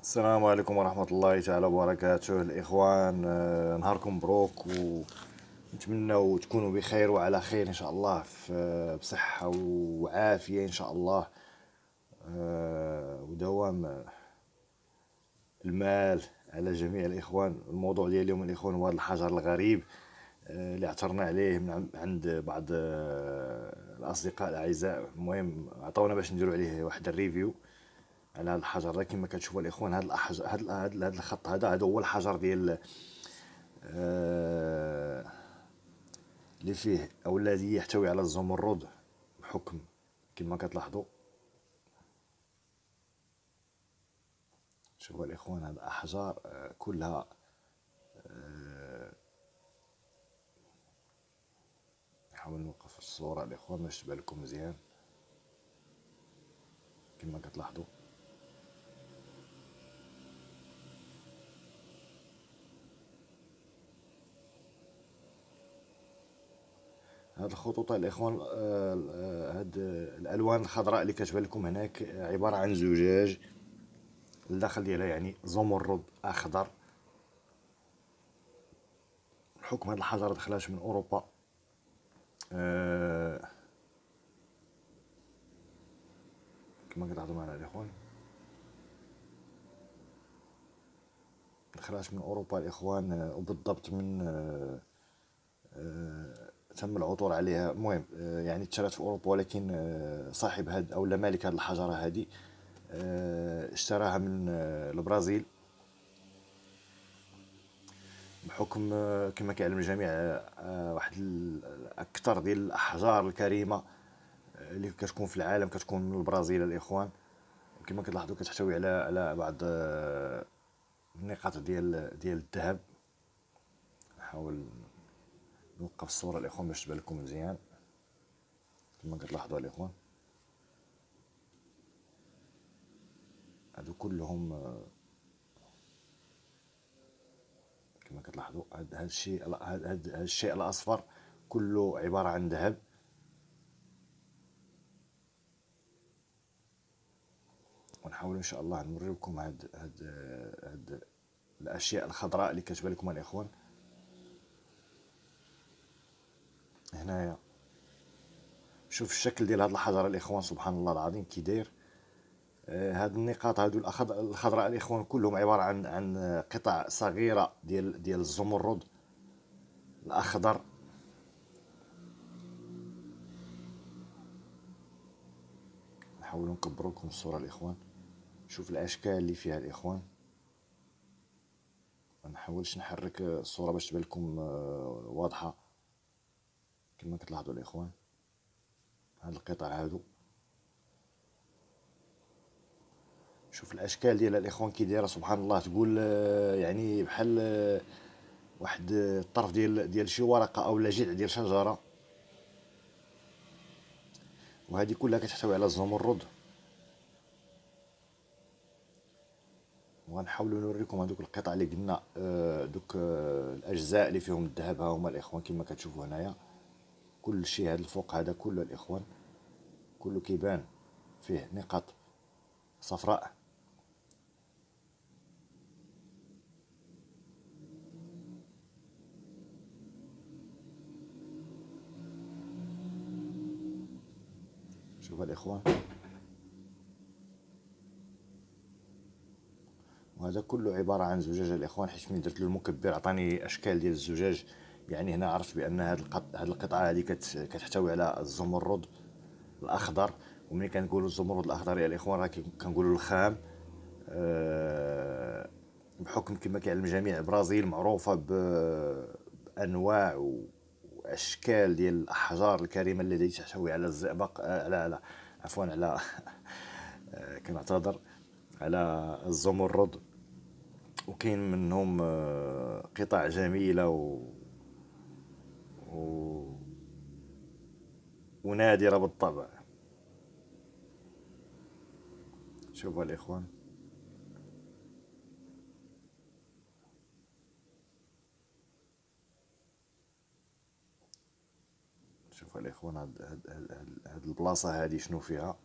السلام عليكم ورحمة الله تعالى وبركاته. الإخوان آه، نهاركم مبروك ونتمنى تكونوا بخير وعلى خير إن شاء الله بصحة وعافية إن شاء الله. آه، ودوام المال على جميع الإخوان. الموضوع ديال اليوم الإخوان هو الحجر الغريب آه، اللي اعثرنا عليه من عند بعض الأصدقاء الأعزاء. المهم عطونا باش نديرو عليه واحد الريفيو. على هذا الحجر هذا كما كتشوفوا الإخوان هذا الحجر هذا هذا الخط هذا هذا هو الحجر ديال آه اللي فيه أو الذي يحتوي على الزمرد بحكم كما كتلاحظوا. شوفوا الإخوان هذه الأحجار آه كلها آه نحاول نوقف الصورة. الإخوان باش تبان لكم مزيان كما كتلاحظوا. هاد الخطوط الاخوان آه، آه، هاد الألوان الخضراء اللي كتبان لكم هناك عبارة عن زجاج. الداخل ديالها يعني زمرد أخضر. بحكم هاد الحجر دخلات من أوروبا. أه كما كتعرضوا معنا الاخوان دخلات من أوروبا الإخوان آه، وبالضبط من أه تم العثور عليها. المهم آه، يعني تشرات في أوروبا ولكن آه، صاحب هاد أو مالك هاد الحجرة هادي آه، اشتراها من البرازيل. بحكم كما كيعلم الجميع واحد أكثر ديال الأحجار الكريمة اللي كتكون في العالم كتكون من البرازيل الإخوان. كما كتلاحظوا كتحتوي على على بعض النقاط ديال ديال الذهب. نحاول نوقف الصورة الإخوان باش تبان لكم مزيان كما كتلاحظوا الإخوان. هادو كلهم كما كتلاحظوا هاد الشيء هاد الشيء الأصفر كله عبارة عن ذهب. ونحاول إن شاء الله نوري لكم هاد هاد هاد الأشياء الخضراء اللي كتبان لكم الإخوان. هنايا. شوف الشكل ديال هاد الحجر الإخوان سبحان الله العظيم كي داير. آه هاد النقاط هادو الخضراء الإخوان كلهم عبارة عن عن قطع صغيرة ديال ديال الزمرد. الأخضر. نحاولوا نكبروا لكم الصورة الإخوان. شوف الأشكال اللي فيها الإخوان. ما نحاولش نحرك الصورة باش تبان لكم آه، واضحة. كما كتلاحظوا الإخوان. هاد القطع هادو شوف الأشكال ديال الإخوان كي دايرة سبحان الله تقول آه، يعني بحال آه، واحد الطرف ديال ديال شي ورقة أو جذع ديال شجرة. وهذه كلها كتحتوي على الزمرد وغنحاولوا نوريكم هذوك القطع اللي قلنا آه، دوك الأجزاء اللي فيهم الذهب. ها هما الإخوان كما كتشوفوا هنايا. كل شيء هذا الفوق هذا كله الإخوان كله كيبان فيه نقاط صفراء. شوف الإخوان. وهذا كله عبارة عن زجاج الإخوان حيت من درت له المكبر عطاني أشكال ديال الزجاج. يعني هنا عرفت بأن هذه هذه القطعة هذه كتحتوي على الزمرد الأخضر وملي كنقولوا الزمرد الأخضر يا الإخوان راه كنقولوا الخام أه بحكم كما كيعلم الجميع البرازيل معروفة بأنواع وأشكال ديال الأحجار الكريمة التي تحتوي على الزئبق على على عفوا على كنعتذر على الزمرد. وكاين منهم آه، قطع جميلة و و... ونادرة بالطبع شوفوا الإخوان. شوفوا الإخوان هاد, هاد, هاد, هاد البلاصة هادي شنو فيها؟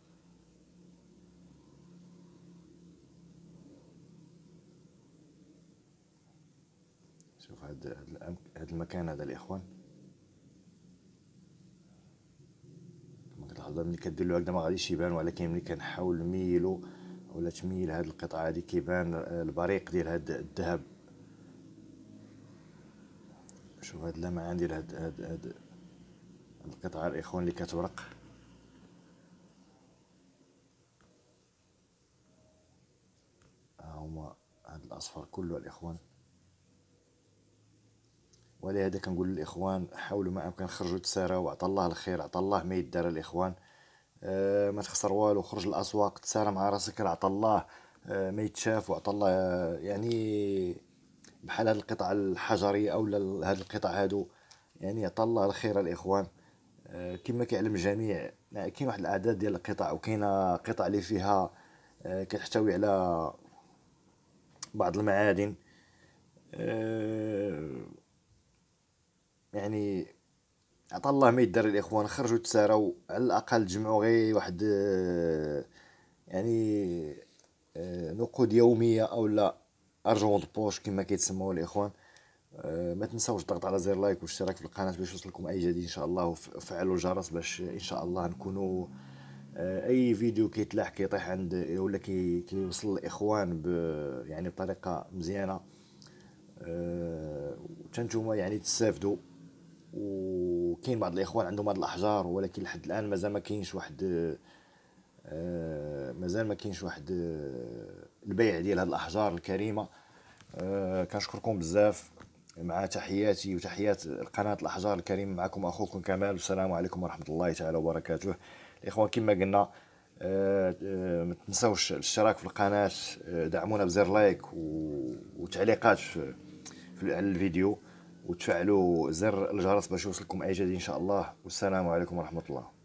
شوف هاد, هاد, المكان هذا الإخوان كتلاحظوا ملي كدير له هكذا ما غاديش يبان ولكن ملي كنحاول نميلو ولا تميل هاد القطعة هادي كيبان البريق ديال هاد الذهب. شوف هاد اللمعان ديال هاد هاد هاد القطعة الاخوان اللي كتبرق ها هما هاد الأصفر كله الإخوان. ولهذا كنقول للإخوان حاولوا ما أمكن خرجوا تسارى وعطى الله الخير عطى الله ما يدار الإخوان. ما تخسر والو خرج الأسواق تسارى مع راسك عطى الله أه ما يتشاف وعطى الله يعني بحال هاد القطع الحجريه أو هاد القطع هادو يعني عطى الله الخير الإخوان. كما كيعلم الجميع كاين واحد الأعداد ديال القطع وكاينة قطع اللي فيها كتحتوي على بعض المعادن. يعني عطا الله ما يدار الاخوان خرجوا تساراو على الأقل تجمعوا غير واحد يعني نقود يومية أو لا ارجون بوش كما كيتسموا الإخوان. ما تنساوش الضغط على زر لايك والاشتراك في القناة باش يوصلكم أي جديد إن شاء الله وفعلوا الجرس باش إن شاء الله نكونوا أي فيديو كيتلاح كيطيح عند ولا كي كيوصل الإخوان ب يعني بطريقة مزيانة. وتنتوما يعني تستافدوا. وكاين بعض الإخوان عندهم هاد الأحجار ولكن لحد الآن مازال ما كاينش واحد آه، مازال ما كاينش واحد آه، البيع ديال هاد الأحجار الكريمة. آه، كنشكركم بزاف مع تحياتي وتحيات القناة الأحجار الكريمة معكم أخوكم كمال. والسلام عليكم ورحمة الله تعالى وبركاته. الإخوان كما قلنا ما تنساوش الاشتراك في القناة دعمونا بزر لايك وتعليقات في الفيديو. وتفعلوا زر الجرس باش يوصلكم أي جديد إن شاء الله. والسلام عليكم ورحمة الله.